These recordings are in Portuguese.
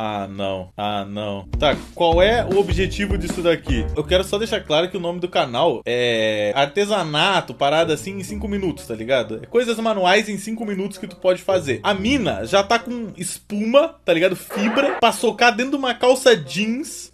Ah, não. Ah, não. Tá, qual é o objetivo disso daqui? Eu quero só deixar claro que o nome do canal é artesanato, parada assim em 5 minutos, tá ligado? É coisas manuais em 5 minutos que tu pode fazer. A mina já tá com espuma, tá ligado? Fibra, pra socar dentro de uma calça jeans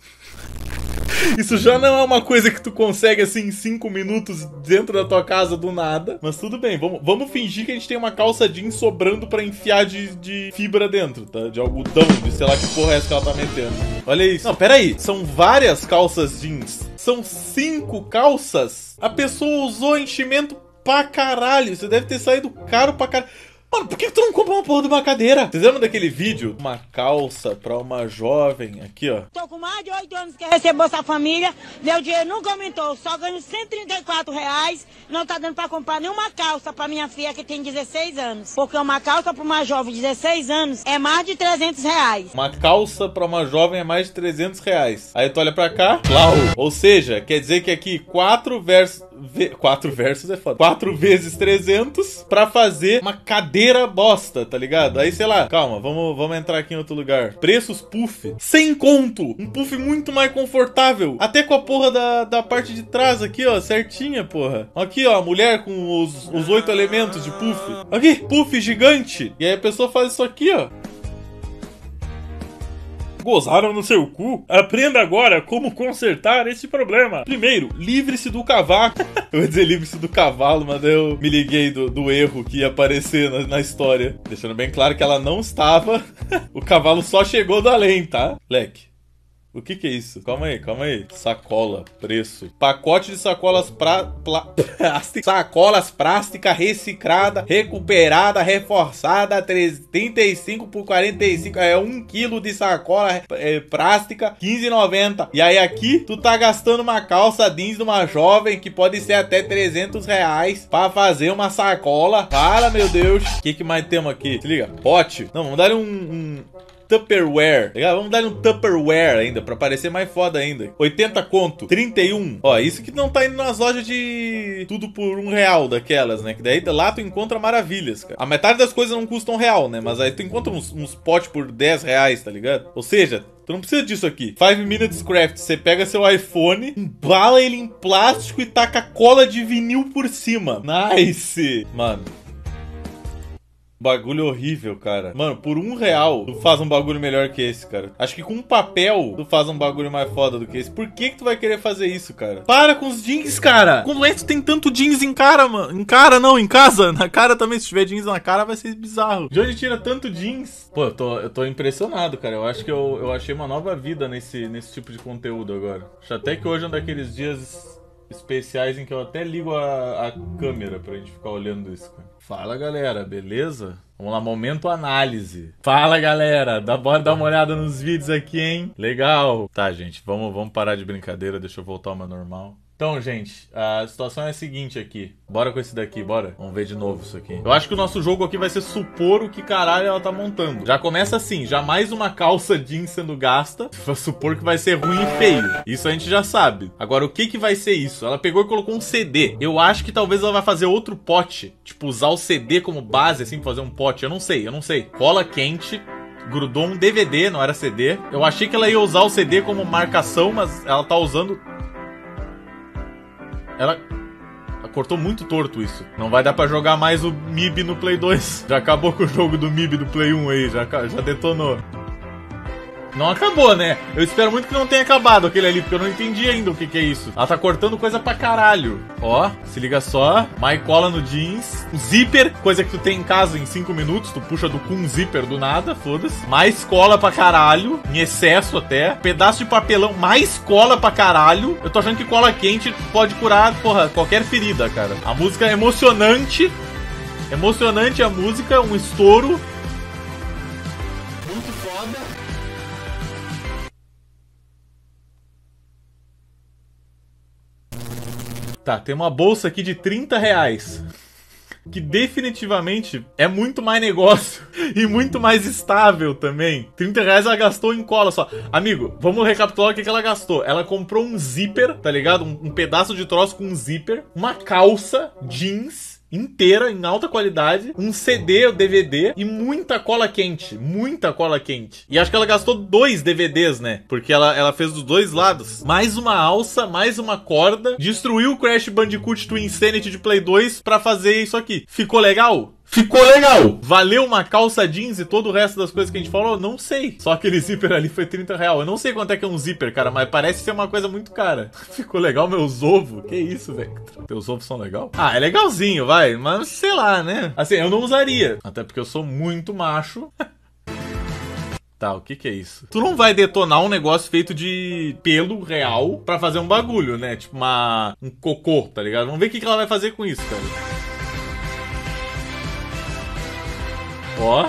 isso já não é uma coisa que tu consegue assim em 5 minutos dentro da tua casa do nada. Mas tudo bem, vamos, vamos fingir que a gente tem uma calça jeans sobrando para enfiar de, de fibra dentro, tá? De algodão, de sei lá que porra é essa que ela tá metendo. Olha isso. Não, pera aí. São várias calças jeans. São cinco calças. A pessoa usou enchimento pra caralho. Você deve ter saído caro pra caralho. Mano, por que tu não compra uma porra de uma cadeira? Vocês lembram daquele vídeo? Uma calça pra uma jovem, aqui ó. Tô com mais de 8 anos que recebo Bolsa Família, meu dinheiro nunca aumentou, só ganho 134 reais, não tá dando pra comprar nenhuma calça pra minha filha que tem 16 anos. Porque uma calça pra uma jovem de 16 anos é mais de 300 reais. Uma calça pra uma jovem é mais de 300 reais. Aí tu olha pra cá, Clau. Ou seja, quer dizer que aqui 4 versos... Ve... 4 versos é foda. 4 vezes 300 pra fazer uma cadeira cadeira bosta, tá ligado? Aí, sei lá, calma, vamos, vamos entrar aqui em outro lugar. Preços puff. Sem conto. Um puff muito mais confortável. Até com a porra da, da parte de trás aqui, ó, certinha, porra. Aqui, ó, a mulher com os, os oito elementos de puff. Aqui, puff gigante. E aí a pessoa faz isso aqui, ó. Gozaram no seu cu? Aprenda agora como consertar esse problema. Primeiro, livre-se do cavaco. eu ia dizer livre-se do cavalo, mas eu me liguei do, do erro que ia aparecer na, na, história. Deixando bem claro que ela não estava. o cavalo só chegou do além, tá? Leque. O que que é isso? Calma aí, calma aí. Sacola, preço. Pacote de sacolas pra, pla, sacolas plástica reciclada, recuperada, reforçada, 35 por 45. É 1 kg de sacola é, plástica, 15,90. E aí aqui, tu tá gastando uma calça jeans de uma jovem que pode ser até 300 reais pra fazer uma sacola. Para, meu Deus. O que que mais temos aqui? Se liga. Pote. Não, vamos dar um, um Tupperware. Legal? Vamos dar um Tupperware ainda, pra parecer mais foda ainda. 80 conto, 31. Ó, isso que não tá indo nas lojas de tudo por um real daquelas, né? Que daí lá tu encontra maravilhas, cara. A metade das coisas não custam um real, né? Mas aí tu encontra uns, uns potes por 10 reais, tá ligado? Ou seja, Tu não precisa disso aqui. 5 Minutes Craft. Você pega seu iPhone, embala ele em plástico e taca cola de vinil por cima. Nice! Mano, Bagulho horrível, cara. Mano, por um real, tu faz um bagulho melhor que esse, cara. Acho que com um papel, tu faz um bagulho mais foda do que esse. Por que que tu vai querer fazer isso, cara? Para com os jeans, cara! Como é que tu tem tanto jeans em cara, mano? Em cara não, em casa. Na cara também, se tiver jeans na cara, vai ser bizarro. De onde tira tanto jeans? Pô, eu tô, eu tô impressionado, cara. Eu acho que eu, eu achei uma nova vida nesse, nesse tipo de conteúdo agora. Acho até que hoje é um daqueles dias especiais em que eu até ligo a, a câmera pra gente ficar olhando isso, cara. Fala galera, beleza? Vamos lá, momento análise. Fala galera, dá, bora dar uma olhada nos vídeos aqui, hein? Legal. Tá, gente, vamos, vamos parar de brincadeira, deixa eu voltar ao meu normal. Então, gente, a situação é a seguinte aqui. Bora com esse daqui, bora? Vamos ver de novo isso aqui. Eu acho que o nosso jogo aqui vai ser supor o que caralho ela tá montando. Já começa assim, já mais uma calça jeans sendo gasta. Supor que vai ser ruim e feio. Isso a gente já sabe. Agora, o que que vai ser isso? Ela pegou e colocou um CD. Eu acho que talvez ela vai fazer outro pote. Tipo, usar o CD como base, assim, pra fazer um pote. Eu não sei, eu não sei. Cola quente, grudou um DVD, não era CD. Eu achei que ela ia usar o CD como marcação, mas ela tá usando ela cortou muito torto isso. Não vai dar para jogar mais o MIB no Play 2. Já acabou com o jogo do MIB do Play 1 aí, já, já detonou. Não acabou, né? Eu espero muito que não tenha acabado aquele ali, porque eu não entendi ainda o que, que é isso. Ela tá cortando coisa pra caralho. Ó, se liga só. Mais cola no jeans. O zíper, coisa que tu tem em casa em 5 minutos. Tu puxa do cu um zíper do nada, foda-se. Mais cola pra caralho. Em excesso até. Pedaço de papelão. Mais cola pra caralho. Eu tô achando que cola quente pode curar, porra, qualquer ferida, cara. A música é emocionante. Emocionante a música, um estouro. Tá, tem uma bolsa aqui de 30 reais. Que definitivamente é muito mais negócio e muito mais estável também. 30 reais ela gastou em cola só. Amigo, vamos recapitular o que, ela gastou. Ela comprou um zíper, tá ligado? Um, um pedaço de troço com um zíper, uma calça jeans inteira, em alta qualidade, um CD ou DVD e muita cola quente. Muita cola quente. E acho que ela gastou dois DVDs, né? Porque ela, ela fez dos dois lados. Mais uma alça, mais uma corda. Destruiu o Crash Bandicoot to Insanity de Play 2 para fazer isso aqui. Ficou legal? Ficou legal. Valeu uma calça jeans e todo o resto das coisas que a gente falou? Não sei. Só aquele zíper ali foi 30 real. Eu não sei quanto é que é um zíper, cara, mas parece ser uma coisa muito cara. Ficou legal meus ovos? Que isso, velho? Teus ovos são legal? Ah, é legalzinho, vai. Mas sei lá, né? Assim, eu não usaria. Até porque eu sou muito macho. Tá, o que que é isso? Tu não vai detonar um negócio feito de pelo real para fazer um bagulho, né? Tipo uma um cocô, tá ligado? Vamos ver o que, que ela vai fazer com isso, cara. Ó.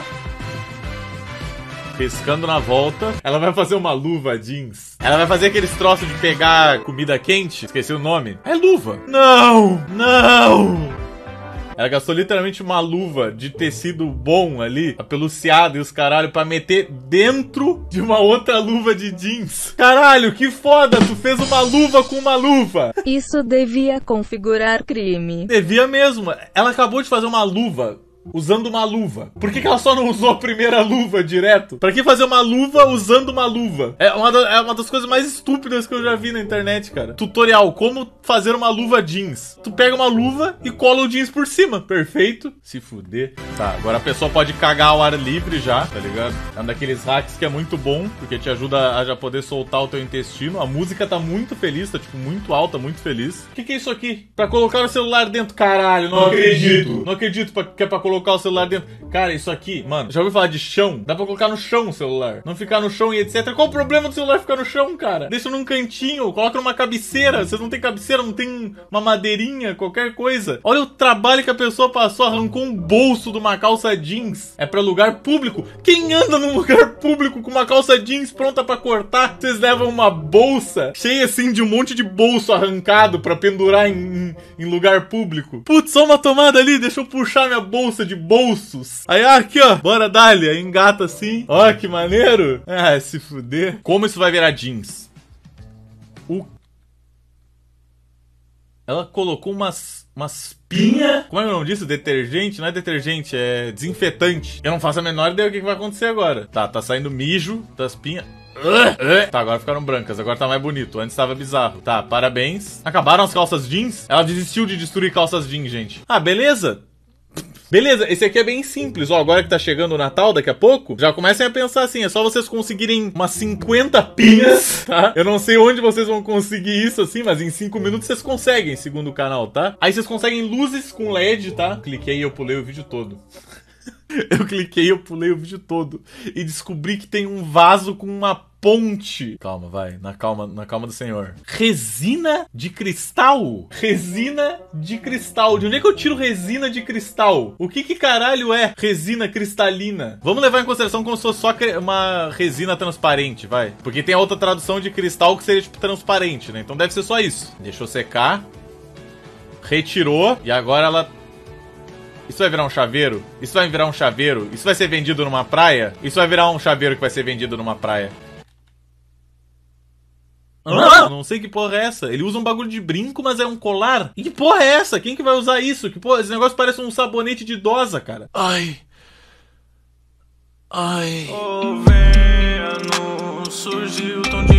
Pescando na volta. Ela vai fazer uma luva jeans. Ela vai fazer aqueles troços de pegar comida quente. Esqueci o nome. É luva. Não! Não! Ela gastou literalmente uma luva de tecido bom ali, apeluciado e os caralho, pra meter dentro de uma outra luva de jeans. Caralho, que foda! Tu fez uma luva com uma luva! Isso devia configurar crime. Devia mesmo. Ela acabou de fazer uma luva usando uma luva. Por que, que ela só não usou a primeira luva direto? Pra que fazer uma luva usando uma luva? É uma, da, é uma das coisas mais estúpidas que eu já vi na internet, cara. Tutorial, como fazer uma luva jeans. Tu pega uma luva e cola o jeans por cima. Perfeito. Se fuder. Tá, agora a pessoa pode cagar ao ar livre já, tá ligado? É um daqueles hacks que é muito bom, porque te ajuda a já poder soltar o teu intestino. A música tá muito feliz, tá tipo muito alta, muito feliz. O que, que é isso aqui? Pra colocar o celular dentro, caralho. Não, não acredito. Não acredito pra, que é pra colocar colocar o celular dentro. Cara, isso aqui, mano, já ouviu falar de chão? Dá pra colocar no chão o celular. Não ficar no chão e etc. Qual o problema do celular ficar no chão, cara? Deixa num cantinho, coloca numa cabeceira. Vocês não tem cabeceira, não tem uma madeirinha, qualquer coisa. Olha o trabalho que a pessoa passou, arrancou um bolso de uma calça jeans. É pra lugar público. Quem anda num lugar público com uma calça jeans pronta para cortar? Vocês levam uma bolsa cheia assim de um monte de bolso arrancado para pendurar em, em, em lugar público. Putz, só uma tomada ali, deixa eu puxar minha bolsa de bolsos. Aí, ah, aqui, ó. Bora, Dália. Engata assim. Ó, que maneiro. Ah, se fuder. Como isso vai virar jeans? O... Ela colocou umas... Umas pinha. Como é o nome disso? Detergente? Não é detergente, é desinfetante. Eu não faço a menor ideia do que vai acontecer agora. Tá, tá saindo mijo das pinhas. Tá, agora ficaram brancas, agora tá mais bonito. Antes tava bizarro. Tá, parabéns. Acabaram as calças jeans? Ela desistiu de destruir calças jeans, gente. Ah, beleza. Beleza, esse aqui é bem simples. Ó, agora que tá chegando o Natal daqui a pouco, já comecem a pensar assim: é só vocês conseguirem umas 50 pinhas, tá? Eu não sei onde vocês vão conseguir isso assim, mas em 5 minutos vocês conseguem, segundo o canal, tá? Aí vocês conseguem luzes com LED, tá? Cliquei e eu pulei o vídeo todo. Eu cliquei, eu pulei o vídeo todo e descobri que tem um vaso com uma ponte. Calma, vai, na calma, na calma do senhor. Resina de cristal? Resina de cristal. De onde é que eu tiro resina de cristal? O que que caralho é resina cristalina? Vamos levar em consideração como se fosse só uma resina transparente, vai. Porque tem a outra tradução de cristal que seria tipo transparente, né? Então deve ser só isso. Deixou secar. Retirou e agora ela isso vai virar um chaveiro? Isso vai virar um chaveiro? Isso vai ser vendido numa praia? Isso vai virar um chaveiro que vai ser vendido numa praia? Hã? Não sei que porra é essa. Ele usa um bagulho de brinco, mas é um colar. E que porra é essa? Quem que vai usar isso? Que porra? Esse negócio parece um sabonete de idosa, cara. Ai. Ai. O veneno surgiu tão de